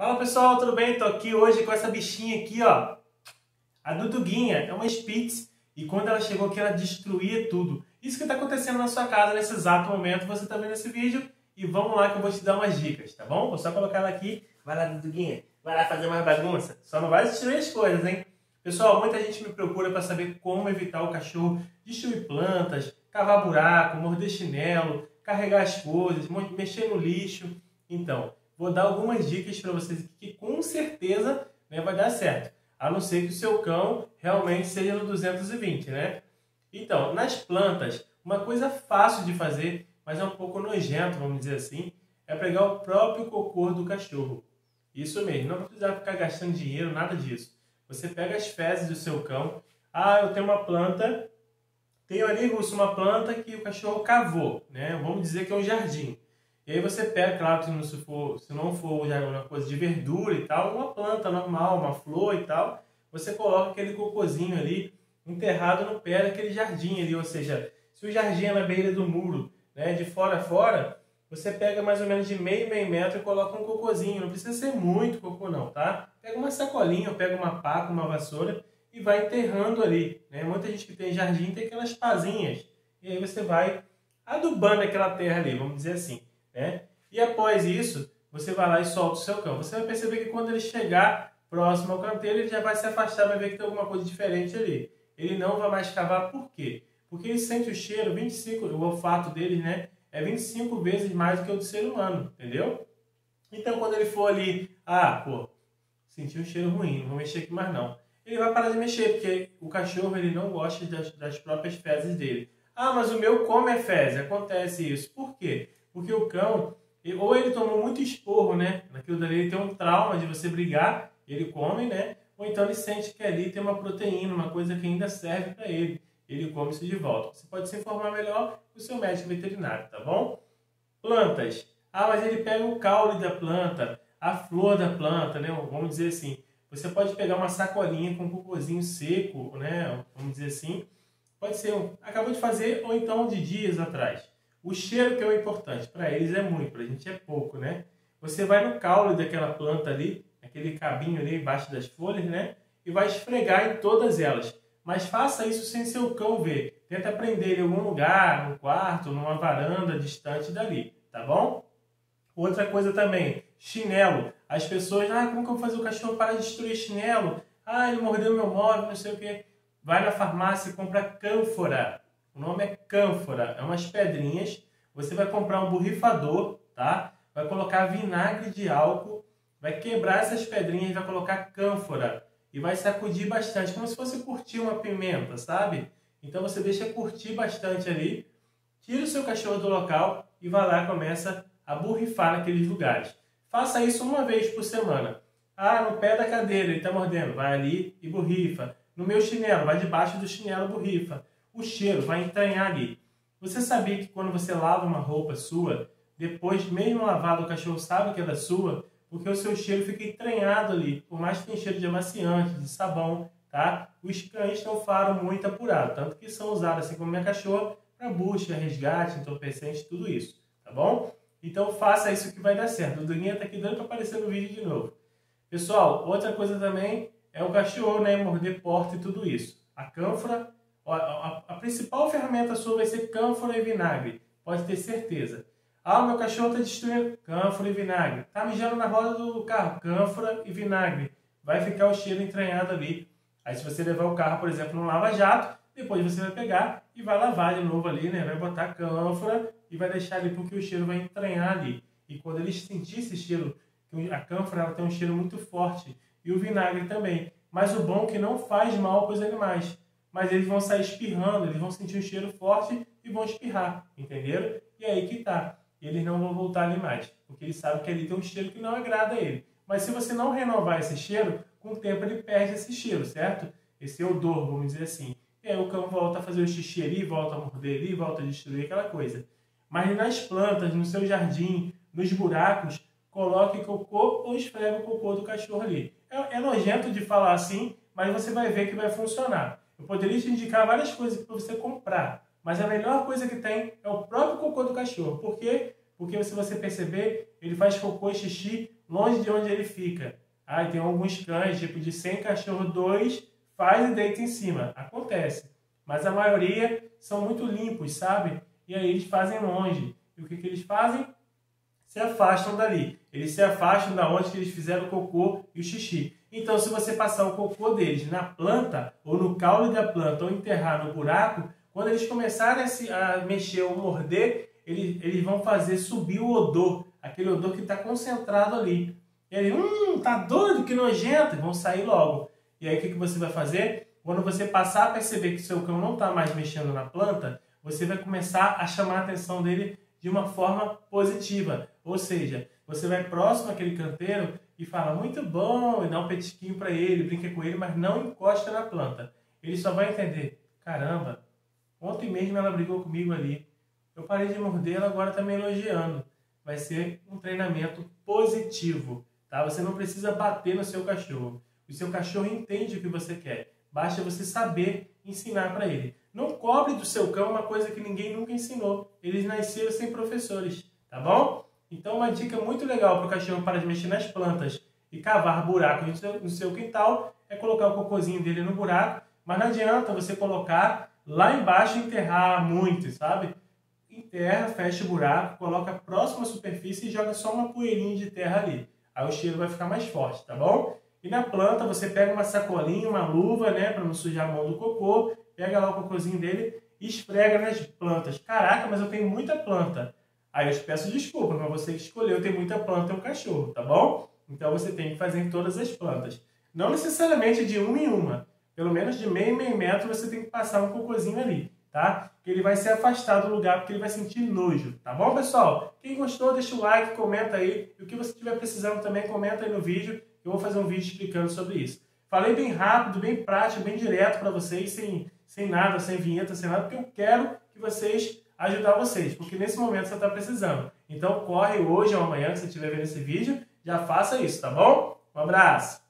Fala pessoal, tudo bem? Tô aqui hoje com essa bichinha aqui, ó. A Duduguinha é uma Spitz e quando ela chegou aqui ela destruía tudo. Isso que está acontecendo na sua casa nesse exato momento, você está vendo esse vídeo e vamos lá que eu vou te dar umas dicas, tá bom? Vou só colocar ela aqui. Vai lá, Duduguinha, vai lá fazer mais bagunça. Só não vai destruir as coisas, hein? Pessoal, muita gente me procura para saber como evitar o cachorro destruir plantas, cavar buraco, morder chinelo, carregar as coisas, mexer no lixo. Então, vou dar algumas dicas para vocês que com certeza né, vai dar certo. A não ser que o seu cão realmente seja no 220, né? Então, nas plantas, uma coisa fácil de fazer, mas é um pouco nojento, vamos dizer assim, é pegar o próprio cocô do cachorro. Isso mesmo, não precisa ficar gastando dinheiro, nada disso. Você pega as fezes do seu cão. Ah, eu tenho uma planta, tenho ali, Russo, uma planta que o cachorro cavou, né? Vamos dizer que é um jardim. E aí você pega, claro, se não, se for, se não for uma coisa de verdura e tal, uma planta normal, uma flor e tal, você coloca aquele cocôzinho ali enterrado no pé daquele jardim ali, ou seja, se o jardim é na beira do muro, né, de fora a fora, você pega mais ou menos de meio, meio metro e coloca um cocôzinho. Não precisa ser muito cocô não, tá? Pega uma sacolinha, pega uma pá uma vassoura e vai enterrando ali. Né? Muita gente que tem jardim tem aquelas pazinhas. E aí você vai adubando aquela terra ali, vamos dizer assim. Né? E após isso, você vai lá e solta o seu cão. Você vai perceber que quando ele chegar próximo ao canteiro, ele já vai se afastar, vai ver que tem alguma coisa diferente ali. Ele não vai mais cavar, por quê? Porque ele sente o cheiro, 25, o olfato dele, né? É 25 vezes mais do que o do ser humano, entendeu? Então, quando ele for ali, ah, pô, senti um cheiro ruim, não vou mexer aqui mais não. Ele vai parar de mexer, porque o cachorro ele não gosta das, das próprias fezes dele. Ah, mas o meu come fezes. Acontece isso. Por quê? Porque o cão, ou ele tomou muito esporro, né? Naquilo dali ele tem um trauma de você brigar, ele come, né? Ou então ele sente que ali tem uma proteína, uma coisa que ainda serve para ele. Ele come isso de volta. Você pode se informar melhor com o seu médico veterinário, tá bom? Plantas. Ah, mas ele pega o caule da planta, a flor da planta, né? Vamos dizer assim. Você pode pegar uma sacolinha com um cocôzinho seco, né? Vamos dizer assim. Pode ser um, acabou de fazer ou então de dias atrás. O cheiro que é o importante, para eles é muito, para a gente é pouco, né? Você vai no caule daquela planta ali, aquele cabinho ali embaixo das folhas, né? E vai esfregar em todas elas. Mas faça isso sem seu cão ver. Tenta prender em algum lugar, no quarto, numa varanda distante dali, tá bom? Outra coisa também, chinelo. As pessoas, ah, como que eu vou fazer o cachorro para destruir chinelo? Ah, ele mordeu meu móvel, não sei o quê. Vai na farmácia e compra cânfora. O nome é cânfora, é umas pedrinhas. Você vai comprar um borrifador, tá? Vai colocar vinagre de álcool, vai quebrar essas pedrinhas vai colocar cânfora. E vai sacudir bastante, como se fosse curtir uma pimenta, sabe? Então você deixa curtir bastante ali, tira o seu cachorro do local e vai lá começa a borrifar naqueles lugares. Faça isso uma vez por semana. Ah, no pé da cadeira ele está mordendo, vai ali e borrifa. No meu chinelo, vai debaixo do chinelo, borrifa o cheiro vai entranhar ali. Você sabia que quando você lava uma roupa sua, depois, mesmo lavado, o cachorro sabe que é da sua, porque o seu cheiro fica entranhado ali. Por mais que tenha cheiro de amaciante, de sabão, tá? Os cães não faram muito apurado, tanto que são usados, assim como minha cachorra, para busca, resgate, entorpecente, tudo isso, tá bom? Então faça isso que vai dar certo. O Duninha tá aqui dando para aparecer no vídeo de novo. Pessoal, outra coisa também é o cachorro, né? Morder porta e tudo isso. A cânfora a, a, principal ferramenta sua vai ser cânfora e vinagre. Pode ter certeza. Ah, meu cachorro está destruindo cânfora e vinagre. Está mijando na roda do carro. Cânfora e vinagre. Vai ficar o cheiro entranhado ali. Aí se você levar o carro, por exemplo, no lava-jato, depois você vai pegar e vai lavar de novo ali, né? Vai botar cânfora e vai deixar ali porque o cheiro vai entranhar ali. E quando ele sentir esse cheiro, a cânfora ela tem um cheiro muito forte e o vinagre também. Mas o bom é que não faz mal para os animais mas eles vão sair espirrando, eles vão sentir um cheiro forte e vão espirrar, entenderam? E aí que tá. Eles não vão voltar ali mais, porque eles sabem que ali tem um cheiro que não agrada a ele. Mas se você não renovar esse cheiro, com o tempo ele perde esse cheiro, certo? Esse odor, vamos dizer assim. E aí o cão volta a fazer o xixi ali, volta a morder ali, volta a destruir aquela coisa. Mas nas plantas, no seu jardim, nos buracos, coloque cocô ou esfrega o cocô do cachorro ali. É, é nojento de falar assim, mas você vai ver que vai funcionar. Eu poderia te indicar várias coisas para você comprar, mas a melhor coisa que tem é o próprio cocô do cachorro. Por quê? Porque se você perceber, ele faz cocô e xixi longe de onde ele fica. Ah, tem alguns cães, tipo de 100 cachorros, dois faz e deita em cima. Acontece. Mas a maioria são muito limpos, sabe? E aí eles fazem longe. E o que, que eles fazem? Se afastam dali. Eles se afastam da onde que eles fizeram o cocô e o xixi. Então, se você passar o cocô deles na planta, ou no caule da planta, ou enterrar no buraco, quando eles começarem a, se, a mexer ou morder, eles, eles vão fazer subir o odor, aquele odor que está concentrado ali. E aí, hum, tá doido, que nojento, vão sair logo. E aí, o que, que você vai fazer? Quando você passar a perceber que seu cão não está mais mexendo na planta, você vai começar a chamar a atenção dele de uma forma positiva. Ou seja, você vai próximo àquele canteiro e fala muito bom, e dá um petisquinho para ele, brinca com ele, mas não encosta na planta. Ele só vai entender, caramba, ontem mesmo ela brigou comigo ali. Eu parei de morder, ela agora está me elogiando. Vai ser um treinamento positivo, tá? Você não precisa bater no seu cachorro. O seu cachorro entende o que você quer. Basta você saber ensinar para ele. Não cobre do seu cão uma coisa que ninguém nunca ensinou. Eles nasceram sem professores, tá bom? Então, uma dica muito legal para o cachorro parar de mexer nas plantas e cavar buracos no seu, quintal é colocar o cocôzinho dele no buraco, mas não adianta você colocar lá embaixo e enterrar muito, sabe? Enterra, fecha o buraco, coloca próximo à superfície e joga só uma poeirinha de terra ali. Aí o cheiro vai ficar mais forte, tá bom? E na planta você pega uma sacolinha, uma luva, né, para não sujar a mão do cocô, pega lá o cocôzinho dele e esfrega nas plantas. Caraca, mas eu tenho muita planta. Aí eu te peço desculpa, mas você que escolheu ter muita planta é um cachorro, tá bom? Então você tem que fazer em todas as plantas. Não necessariamente de uma em uma. Pelo menos de meio meio metro você tem que passar um cocôzinho ali, tá? Que ele vai se afastar do lugar porque ele vai sentir nojo, tá bom, pessoal? Quem gostou, deixa o like, comenta aí. E o que você estiver precisando também, comenta aí no vídeo. Eu vou fazer um vídeo explicando sobre isso. Falei bem rápido, bem prático, bem direto para vocês, sem, sem nada, sem vinheta, sem nada, porque eu quero que vocês ajudar vocês, porque nesse momento você está precisando. Então corre hoje ou amanhã que você estiver vendo esse vídeo, já faça isso, tá bom? Um abraço!